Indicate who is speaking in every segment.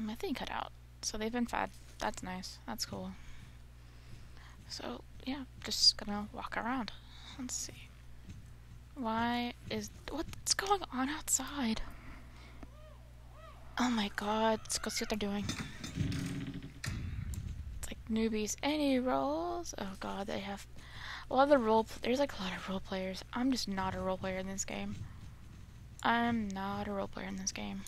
Speaker 1: and my thing cut out. So they've been fed. That's nice. That's cool. So, yeah, just gonna walk around. Let's see. Why is... What's going on outside? Oh my god, let's go see what they're doing. It's like newbies. Any roles? Oh god, they have... A lot of the role... There's like a lot of role players. I'm just not a role player in this game. I'm not a role player in this game.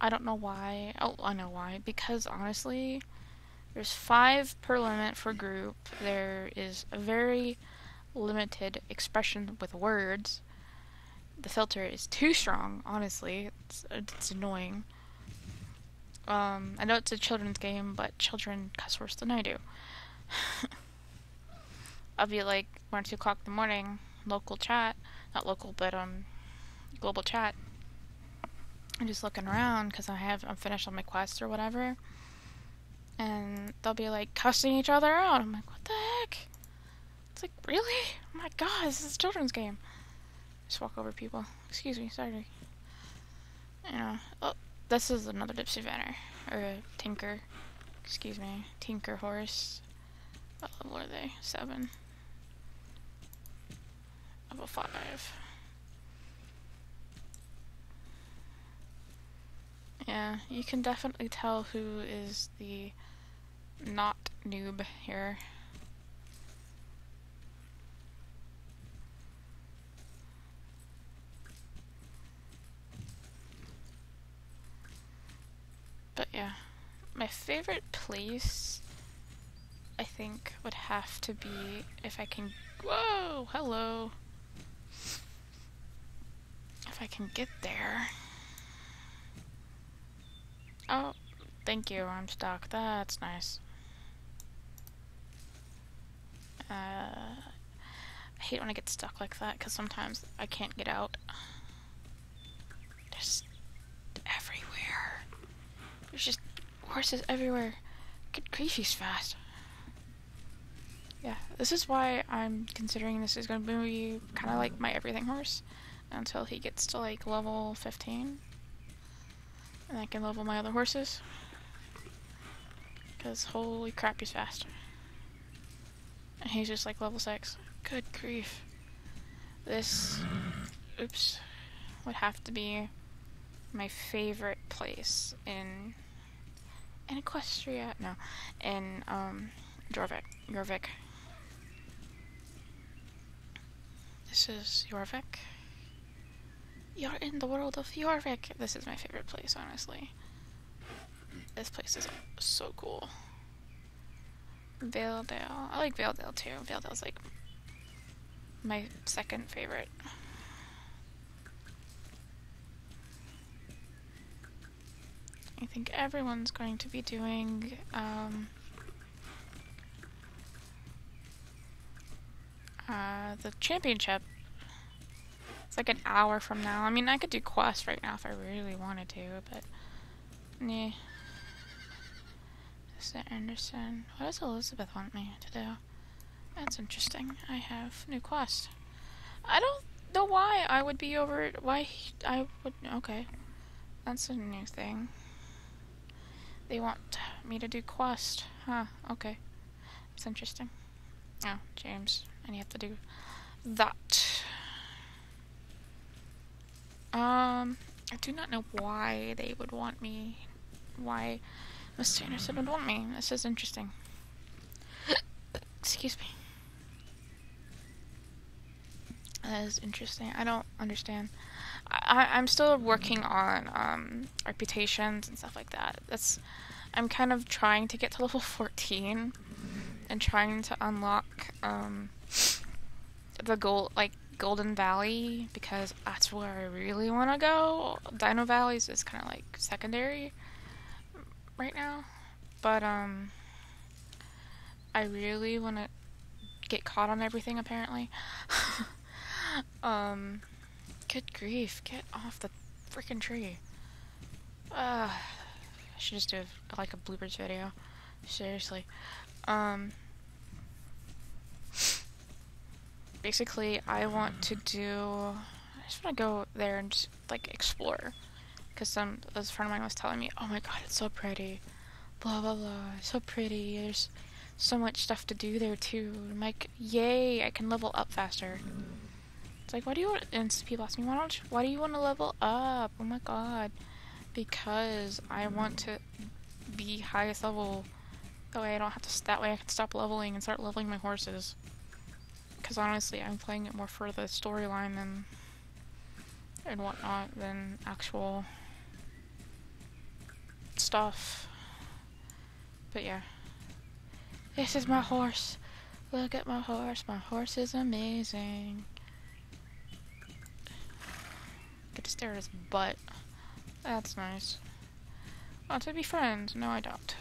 Speaker 1: I don't know why. Oh, I know why. Because honestly, there's five per limit for group. There is a very limited expression with words. The filter is too strong, honestly. It's, it's annoying. Um, I know it's a children's game, but children cuss worse than I do. I'll be like, 1 or 2 o'clock in the morning, local chat, not local, but um, global chat. I'm just looking around because I have, I'm finished on my quest or whatever. And they'll be like cussing each other out. I'm like, what the heck? It's like, really? Oh my god, this is a children's game. Just walk over people. Excuse me, sorry. You know, oh, this is another Gypsy Vanner. Or a Tinker. Excuse me. Tinker Horse. What level are they? Seven. Level five. Yeah, you can definitely tell who is the not noob here. But yeah, my favorite place I think would have to be if I can. Whoa, hello. If I can get there. Oh, thank you, I'm stuck. That's nice. Uh, I hate when I get stuck like that because sometimes I can't get out. There's everywhere. There's just horses everywhere. Good grief, he's fast. Yeah, this is why I'm considering this is going to be kind of like my everything horse until he gets to like level 15. And I can level my other horses. Because holy crap, he's fast. And he's just like level 6. Good grief. This, oops, would have to be my favorite place in in Equestria. No, in um, Jorvik. Jorvik. This is Jorvik. You're in the world of Jorvik. This is my favorite place, honestly. This place is so cool. Valedale. I like Valedale too. Valedale's like my second favorite. I think everyone's going to be doing um, uh, the championship. It's like an hour from now. I mean, I could do quest right now if I really wanted to, but yeah. Mr. Anderson. What does Elizabeth want me to do? That's interesting. I have new quest. I don't know why I would be over. Why I would. Okay. That's a new thing. They want me to do quest. Huh, okay. It's interesting. Oh, James. And you have to do that. Um, I do not know why they would want me. Why Mr. Anderson would want me. This is interesting. Excuse me. That is interesting. I don't understand. I, I'm still working on um, reputations and stuff like that. That's I'm kind of trying to get to level 14 and trying to unlock um, the goal like Golden Valley because that's where I really want to go. Dino Valleys is kind of like secondary right now, but um, I really want to get caught on everything apparently. um, good grief, get off the freaking tree. Uh, I should just do like a bloopers video. Seriously. Um, basically, I want to do. I just want to go there and just like explore, Because some this friend of mine was telling me, "Oh my god, it's so pretty." Blah blah blah. So pretty. There's so much stuff to do there too. I'm like, yay! I can level up faster. It's like, why do you want? And people ask me, why don't? You, why do you want to level up? Oh my god, because I want to be highest level. That way I don't have to. That way I can stop leveling and start leveling my horses. Because honestly, I'm playing it more for the storyline than and whatnot than actual stuff. But yeah. This is my horse. Look at my horse. My horse is amazing. Get to stare at his butt. That's nice. Want to be friends? No, I don't.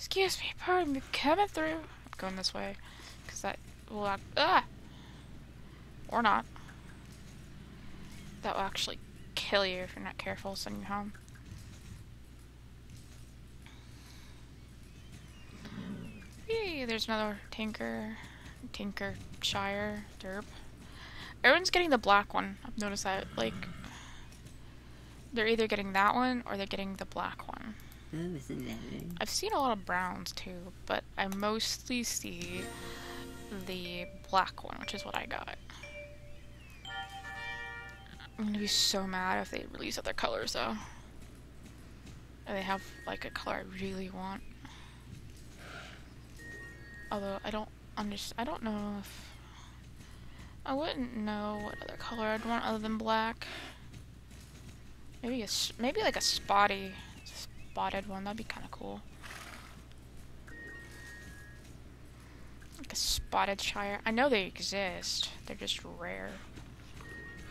Speaker 1: Excuse me, pardon me, coming through. I'm going this way, because that will act- ah! Or not. That will actually kill you if you're not careful, send you home. Yay, there's another Tinker, Tinker Shire, Derp. Everyone's getting the black one. I've noticed that, like, they're either getting that one or they're getting the black one. I've seen a lot of browns too, but I mostly see the black one, which is what I got. I'm gonna be so mad if they release other colors though. And they have like a color I really want. Although I don't understand, I don't know if I wouldn't know what other color I'd want other than black. Maybe a maybe like a spotty spotted one. That'd be kind of cool. Like a spotted shire. I know they exist. They're just rare.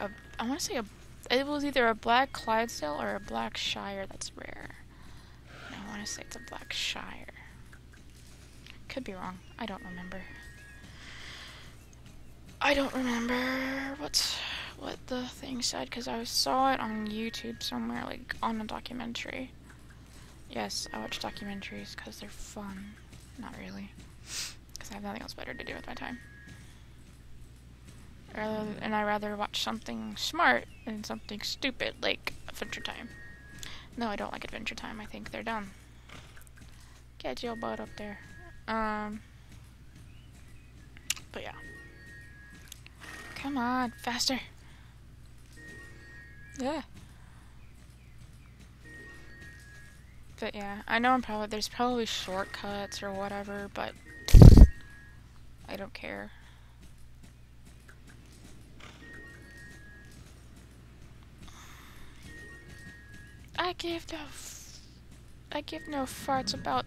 Speaker 1: A, I want to say a. It was either a black Clydesdale or a black Shire that's rare. I want to say it's a black Shire. Could be wrong. I don't remember. I don't remember what what the thing said because I saw it on YouTube somewhere, like on a documentary. Yes, I watch documentaries because they're fun. Not really. Because I have nothing else better to do with my time. Rather, and I rather watch something smart than something stupid like Adventure Time. No, I don't like Adventure Time. I think they're dumb. Get your butt up there. Um. But yeah. Come on, faster. Yeah. But yeah, I know I'm probably there's probably shortcuts or whatever, but I don't care. I give no I give no farts about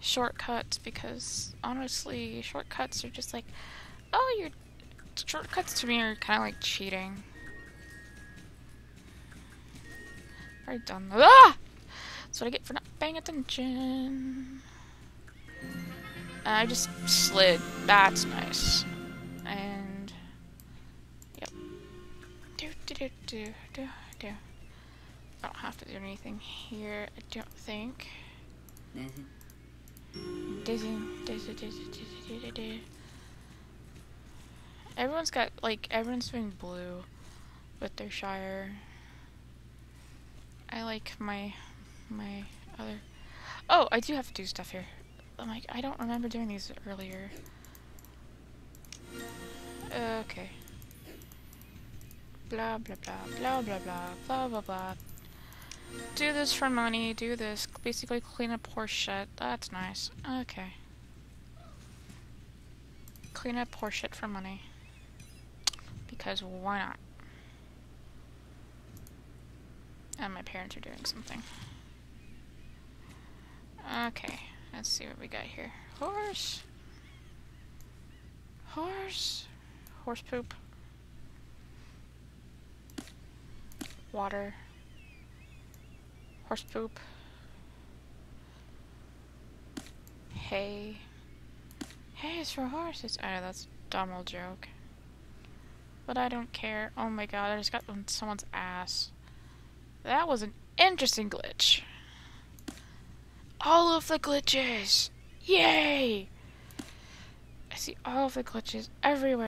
Speaker 1: shortcuts because honestly, shortcuts are just like, oh, your shortcuts to me are kind of like cheating. Already done. Ah! That's what I get for not paying attention. I just slid. That's nice. And yep. Do do do do do do. I don't have to do anything here. I don't think. Dizzy, dizzy, dizzy, dizzy, dizzy, Everyone's got like everyone's doing blue with their Shire. I like my my other... Oh, I do have to do stuff here. I'm like, I don't remember doing these earlier. Okay. Blah, blah, blah, blah, blah, blah, blah, blah, blah. Do this for money, do this. Basically clean up horse shit. That's nice. Okay. Clean up horse shit for money. Because why not? And my parents are doing something. Okay, let's see what we got here. Horse. Horse. Horse poop. Water. Horse poop. Hay. Hay is for horses. Oh, that's a dumb old joke. But I don't care. Oh my god, I just got on someone's ass. That was an interesting glitch all of the glitches. Yay! I see all of the glitches everywhere.